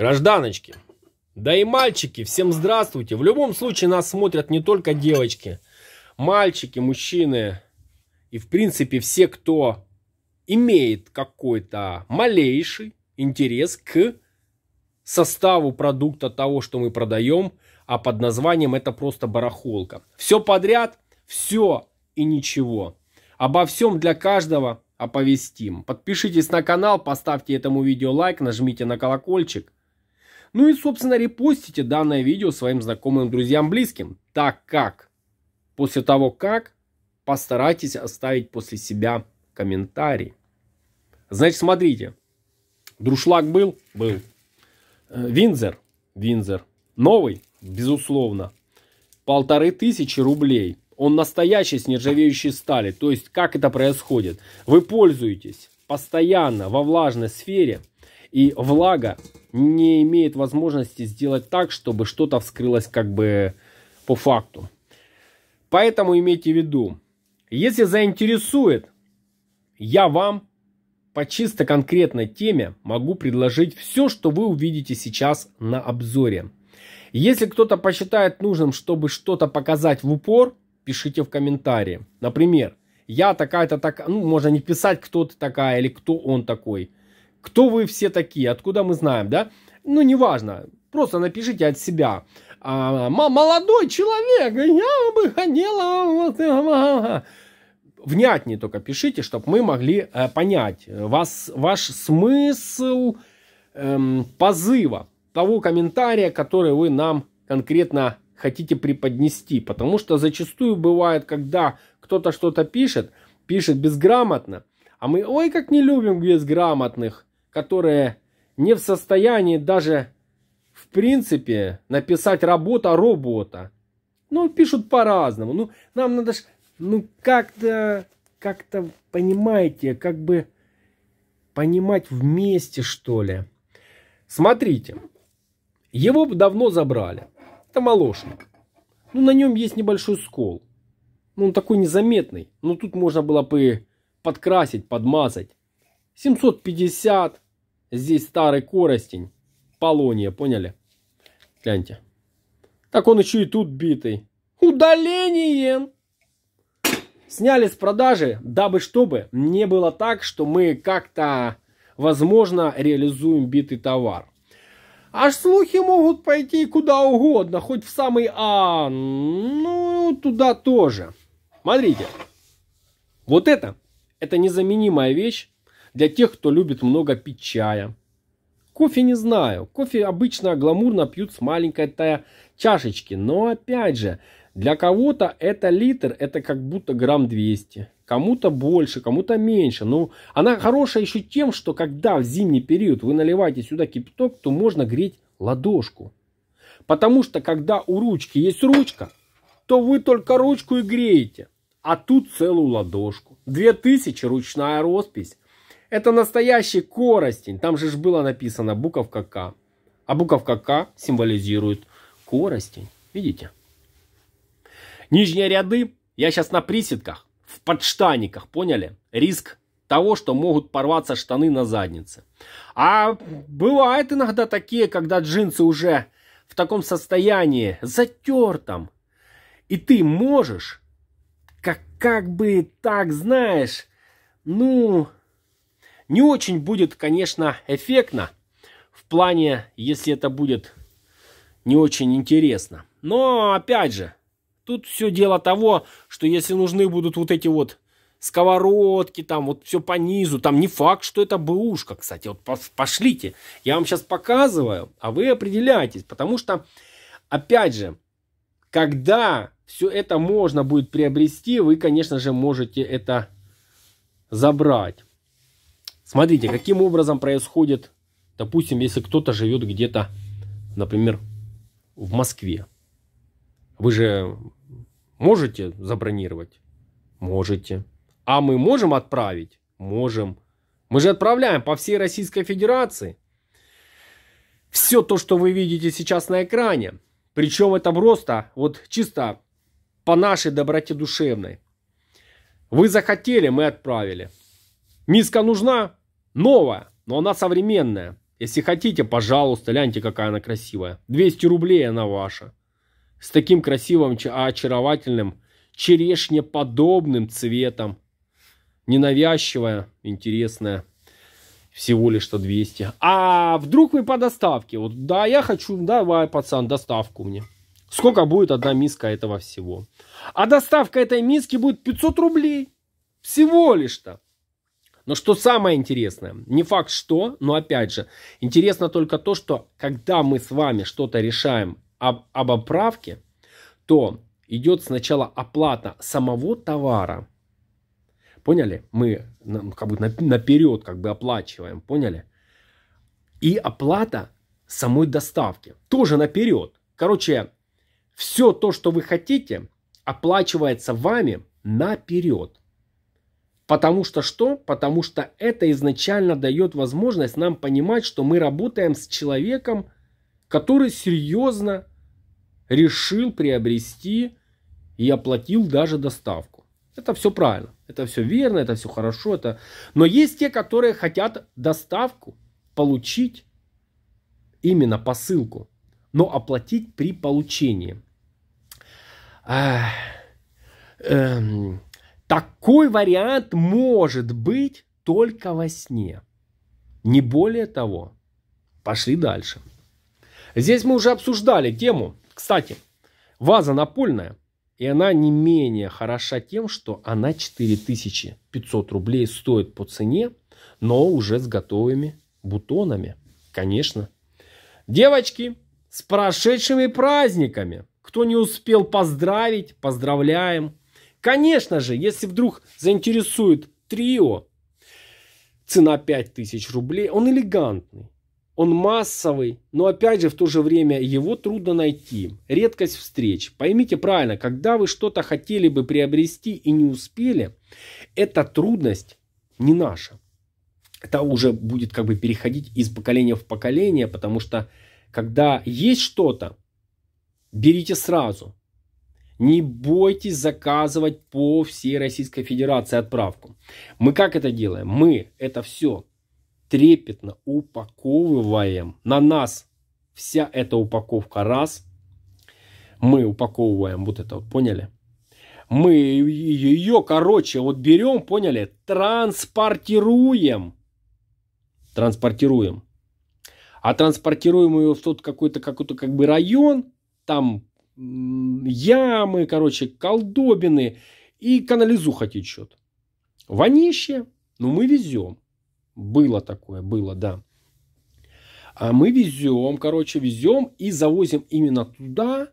Гражданочки, да и мальчики, всем здравствуйте. В любом случае нас смотрят не только девочки, мальчики, мужчины и в принципе все, кто имеет какой-то малейший интерес к составу продукта того, что мы продаем, а под названием это просто барахолка. Все подряд, все и ничего. Обо всем для каждого оповестим. Подпишитесь на канал, поставьте этому видео лайк, нажмите на колокольчик. Ну и, собственно, репостите данное видео своим знакомым, друзьям, близким. Так как, после того как, постарайтесь оставить после себя комментарий. Значит, смотрите. Друшлаг был? Был. Э, Винзер? Винзер. Новый? Безусловно. Полторы тысячи рублей. Он настоящий с нержавеющей стали. То есть, как это происходит? Вы пользуетесь постоянно во влажной сфере, и влага не имеет возможности сделать так, чтобы что-то вскрылось как бы по факту. Поэтому имейте в виду, если заинтересует, я вам по чисто конкретной теме могу предложить все, что вы увидите сейчас на обзоре. Если кто-то посчитает нужным, чтобы что-то показать в упор, пишите в комментарии. Например, я такая-то такая, ну, можно не писать, кто ты такая или кто он такой. Кто вы все такие, откуда мы знаем, да? Ну, неважно, просто напишите от себя. А, молодой человек, я бы хотела... Внятнее только пишите, чтобы мы могли э, понять вас, ваш смысл эм, позыва того комментария, который вы нам конкретно хотите преподнести. Потому что зачастую бывает, когда кто-то что-то пишет, пишет безграмотно, а мы, ой, как не любим безграмотных которые не в состоянии даже в принципе написать работа робота. Ну, пишут по-разному. Ну, нам надо ж, ну, как-то, как-то, понимаете, как бы понимать вместе, что ли. Смотрите, его давно забрали. Это молочник. Ну, на нем есть небольшой скол. Ну, он такой незаметный. Ну, тут можно было бы подкрасить, подмазать. 750. Здесь старый коростень. Полония, поняли? Гляньте. Так он еще и тут битый. Удаление! Сняли с продажи, дабы чтобы не было так, что мы как-то, возможно, реализуем битый товар. Аж слухи могут пойти куда угодно, хоть в самый А, ну, туда тоже. Смотрите, вот это, это незаменимая вещь, для тех, кто любит много пить чая. Кофе не знаю. Кофе обычно гламурно пьют с маленькой чашечки. Но опять же, для кого-то это литр, это как будто грамм 200. Кому-то больше, кому-то меньше. Но она хорошая еще тем, что когда в зимний период вы наливаете сюда кипяток, то можно греть ладошку. Потому что когда у ручки есть ручка, то вы только ручку и греете. А тут целую ладошку. 2000 ручная роспись. Это настоящий коростень. Там же было написано буковка К. А буковка К символизирует коростень. Видите? Нижние ряды я сейчас на присидках, в подштаниках, поняли? Риск того, что могут порваться штаны на заднице. А бывает иногда такие, когда джинсы уже в таком состоянии, затертом. И ты можешь, как, как бы так, знаешь, ну, не очень будет, конечно, эффектно в плане, если это будет не очень интересно. Но, опять же, тут все дело того, что если нужны будут вот эти вот сковородки, там вот все по низу, там не факт, что это бэушка, кстати, вот пошлите, я вам сейчас показываю, а вы определяйтесь, потому что, опять же, когда все это можно будет приобрести, вы, конечно же, можете это забрать. Смотрите, каким образом происходит, допустим, если кто-то живет где-то, например, в Москве. Вы же можете забронировать? Можете. А мы можем отправить? Можем. Мы же отправляем по всей Российской Федерации. Все то, что вы видите сейчас на экране. Причем это просто, вот чисто по нашей доброте душевной. Вы захотели, мы отправили. Миска нужна? Новая, но она современная. Если хотите, пожалуйста, гляньте, какая она красивая. 200 рублей она ваша. С таким красивым, очаровательным, черешнеподобным цветом. Ненавязчивая, интересная. Всего лишь что 200. А вдруг вы по доставке? Вот, да, я хочу, давай, пацан, доставку мне. Сколько будет одна миска этого всего? А доставка этой миски будет 500 рублей. Всего лишь-то. Но что самое интересное, не факт что, но опять же, интересно только то, что когда мы с вами что-то решаем об, об оправке, то идет сначала оплата самого товара. Поняли? Мы как бы наперед как бы оплачиваем, поняли? И оплата самой доставки тоже наперед. Короче, все то, что вы хотите, оплачивается вами наперед. Потому что что? Потому что это изначально дает возможность нам понимать, что мы работаем с человеком, который серьезно решил приобрести и оплатил даже доставку. Это все правильно, это все верно, это все хорошо. Это... Но есть те, которые хотят доставку получить именно посылку, но оплатить при получении. Эм, такой вариант может быть только во сне. Не более того. Пошли дальше. Здесь мы уже обсуждали тему. Кстати, ваза напольная. И она не менее хороша тем, что она 4500 рублей стоит по цене, но уже с готовыми бутонами. Конечно. Девочки, с прошедшими праздниками! Кто не успел поздравить, поздравляем. Конечно же, если вдруг заинтересует трио, цена 5000 рублей, он элегантный. Он массовый, но опять же в то же время его трудно найти. Редкость встреч. Поймите правильно, когда вы что-то хотели бы приобрести и не успели, эта трудность не наша. Это уже будет как бы переходить из поколения в поколение, потому что когда есть что-то, берите сразу. Не бойтесь заказывать по всей Российской Федерации отправку. Мы как это делаем? Мы это все трепетно упаковываем. На нас вся эта упаковка раз. Мы упаковываем вот это вот, поняли? Мы ее, короче, вот берем, поняли, транспортируем. Транспортируем. А транспортируем ее в тот какой-то какой-то как бы район, там ямы, короче, колдобины и канализуха течет. Вонище, ну мы везем. Было такое, было, да. А мы везем, короче, везем и завозим именно туда,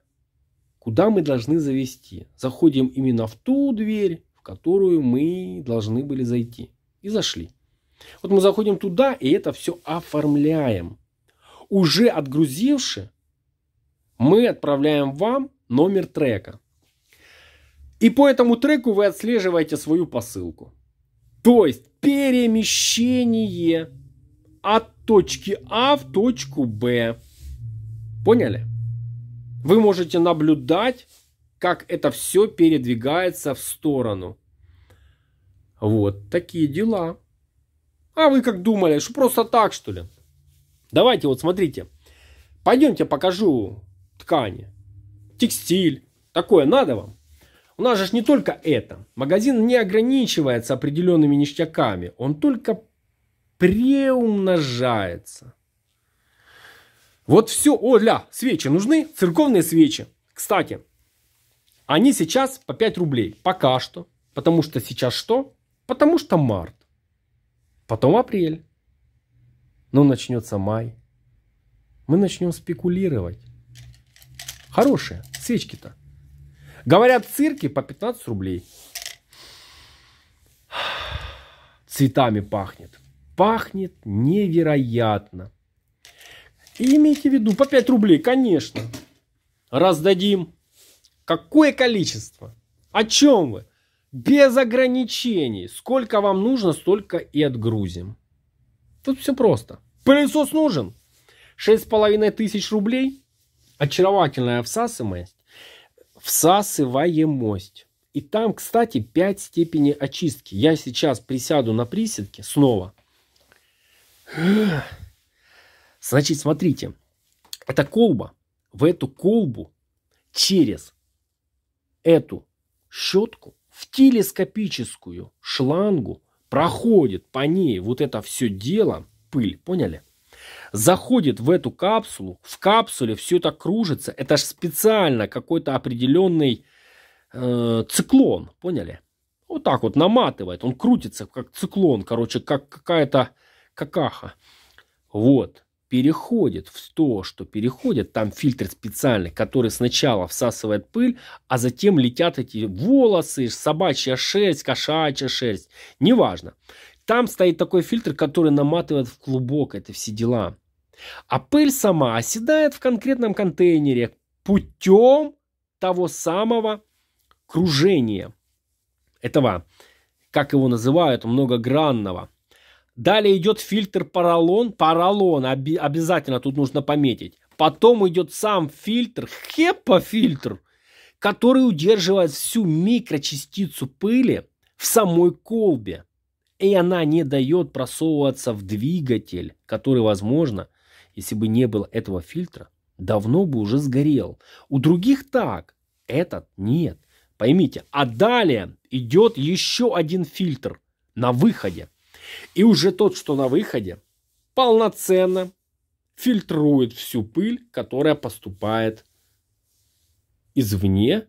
куда мы должны завести. Заходим именно в ту дверь, в которую мы должны были зайти. И зашли. Вот мы заходим туда и это все оформляем. Уже отгрузивши, мы отправляем вам номер трека. И по этому треку вы отслеживаете свою посылку. То есть перемещение от точки А в точку Б. Поняли? Вы можете наблюдать, как это все передвигается в сторону. Вот такие дела. А вы как думали, что просто так что ли? Давайте вот смотрите. Пойдемте покажу ткани, текстиль. Такое надо вам? У нас же не только это. Магазин не ограничивается определенными ништяками. Он только преумножается. Вот все. О, ля, свечи нужны? Церковные свечи. Кстати, они сейчас по 5 рублей. Пока что. Потому что сейчас что? Потому что март. Потом апрель. Но начнется май. Мы начнем спекулировать. Хорошие свечки-то. Говорят, цирки по 15 рублей. Цветами пахнет. Пахнет невероятно. И имейте в виду, по 5 рублей, конечно. Раздадим. Какое количество? О чем вы? Без ограничений. Сколько вам нужно, столько и отгрузим. Тут все просто. Пылесос нужен. 6,5 тысяч рублей очаровательная всасываемость, всасываемость. И там, кстати, 5 степеней очистки. Я сейчас присяду на приседке снова. Значит, смотрите, эта колба, в эту колбу через эту щетку в телескопическую шлангу проходит по ней вот это все дело, пыль, поняли? Заходит в эту капсулу, в капсуле все это кружится, это же специально какой-то определенный э, циклон, поняли? Вот так вот наматывает, он крутится как циклон, короче, как какая-то какаха. Вот переходит в то, что переходит, там фильтр специальный, который сначала всасывает пыль, а затем летят эти волосы, собачья шерсть, кошачья шерсть, неважно. Там стоит такой фильтр, который наматывает в клубок это все дела. А пыль сама оседает в конкретном контейнере путем того самого кружения этого, как его называют, многогранного – Далее идет фильтр поролон. Поролон оби- обязательно тут нужно пометить. Потом идет сам фильтр, хепа-фильтр, который удерживает всю микрочастицу пыли в самой колбе. И она не дает просовываться в двигатель, который, возможно, если бы не было этого фильтра, давно бы уже сгорел. У других так, этот нет. Поймите, а далее идет еще один фильтр на выходе – и уже тот, что на выходе, полноценно фильтрует всю пыль, которая поступает извне,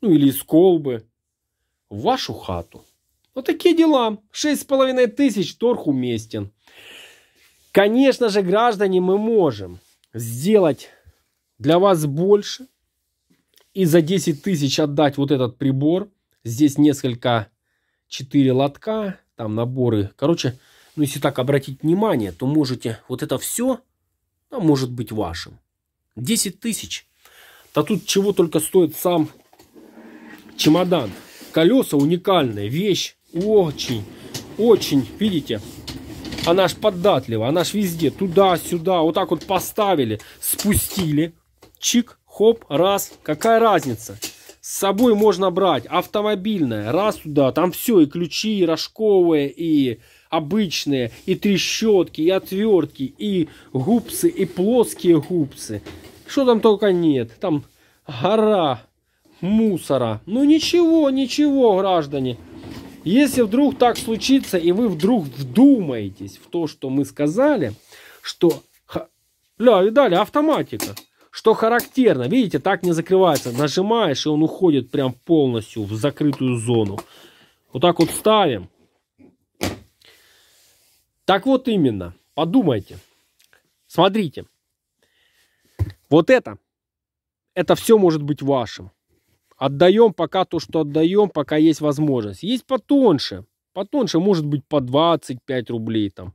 ну или из колбы, в вашу хату. Вот такие дела. Шесть с половиной тысяч торг уместен. Конечно же, граждане, мы можем сделать для вас больше и за 10 тысяч отдать вот этот прибор. Здесь несколько, 4 лотка, там наборы. Короче, ну если так обратить внимание, то можете вот это все, ну, может быть вашим. 10 тысяч. Да тут чего только стоит сам чемодан. Колеса уникальная вещь. Очень, очень, видите, она ж податлива, она ж везде, туда-сюда, вот так вот поставили, спустили, чик, хоп, раз, какая разница? с собой можно брать автомобильное, раз туда, там все, и ключи, и рожковые, и обычные, и трещотки, и отвертки, и губцы, и плоские губцы. Что там только нет, там гора мусора. Ну ничего, ничего, граждане. Если вдруг так случится, и вы вдруг вдумаетесь в то, что мы сказали, что... Ля, видали, автоматика. Что характерно, видите, так не закрывается. Нажимаешь, и он уходит прям полностью в закрытую зону. Вот так вот ставим. Так вот именно. Подумайте. Смотрите. Вот это. Это все может быть вашим. Отдаем пока то, что отдаем, пока есть возможность. Есть потоньше. Потоньше может быть по 25 рублей там.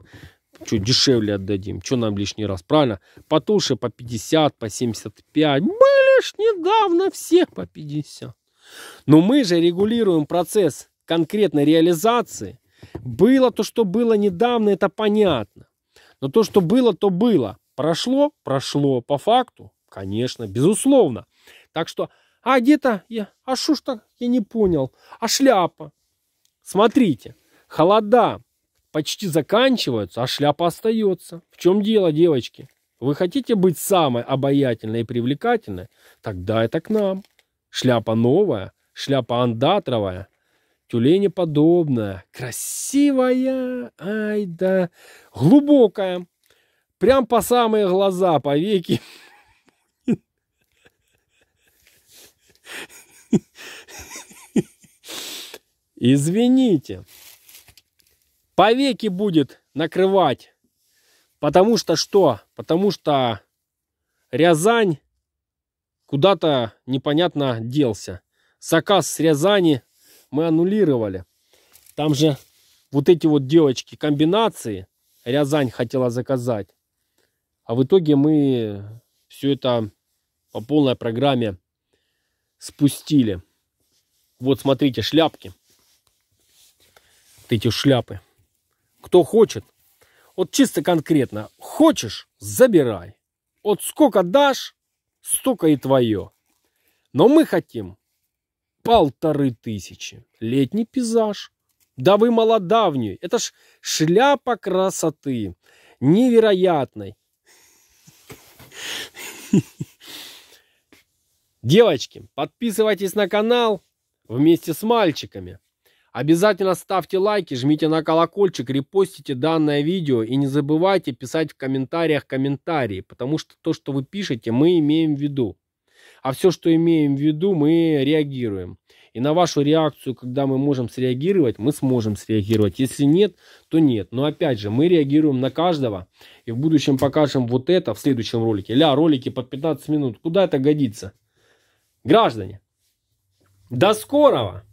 Что, дешевле отдадим? Что нам лишний раз? Правильно? Потуши по 50, по 75. Были ж недавно все по 50. Но мы же регулируем процесс конкретной реализации. Было то, что было недавно, это понятно. Но то, что было, то было. Прошло? Прошло. По факту? Конечно, безусловно. Так что, а где-то, я, а что ж так, я не понял. А шляпа? Смотрите, холода, почти заканчиваются, а шляпа остается. В чем дело, девочки? Вы хотите быть самой обаятельной и привлекательной? Тогда это к нам. Шляпа новая, шляпа андатровая, тюленеподобная, красивая, ай да, глубокая. Прям по самые глаза, по веки. Извините повеки будет накрывать. Потому что что? Потому что Рязань куда-то непонятно делся. Заказ с Рязани мы аннулировали. Там же вот эти вот девочки комбинации Рязань хотела заказать. А в итоге мы все это по полной программе спустили. Вот смотрите, шляпки. Вот эти шляпы. Кто хочет, вот чисто конкретно, хочешь, забирай. Вот сколько дашь, столько и твое. Но мы хотим полторы тысячи. Летний пейзаж. Да вы молодавний. Это ж шляпа красоты. Невероятной. Девочки, подписывайтесь на канал вместе с мальчиками. Обязательно ставьте лайки, жмите на колокольчик, репостите данное видео и не забывайте писать в комментариях комментарии, потому что то, что вы пишете, мы имеем в виду. А все, что имеем в виду, мы реагируем. И на вашу реакцию, когда мы можем среагировать, мы сможем среагировать. Если нет, то нет. Но опять же, мы реагируем на каждого. И в будущем покажем вот это в следующем ролике. Ля, ролики под 15 минут. Куда это годится? Граждане, до скорого!